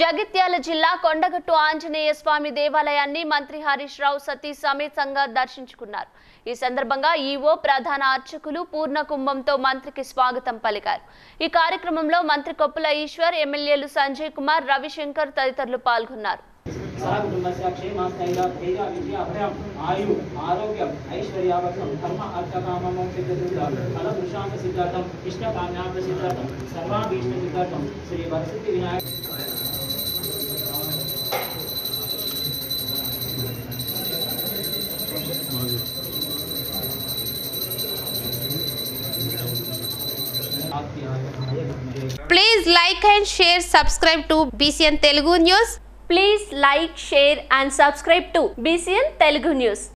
జగిత్యాల జిల్లా కొండగట్టు ఆంజనేయ స్వామి దేవాలయాన్ని మంత్రి హరీష్ రావు సతీ సమేతంగా దర్శించుకున్నారు ఈ సందర్భంగా ఈవో ప్రధాన అర్చకులు పూర్ణ కుంభంతో మంత్రికి స్వాగతం పలికారు ఈ కార్యక్రమంలో మంత్రి కొప్పుల ఈశ్వర్ ఎమ్మెల్యేలు సంజయ్ కుమార్ రవిశంకర్ తదితరులు పాల్గొన్నారు Please like and share, subscribe to BCN Telugu News. Please like, share and subscribe to BCN Telugu News.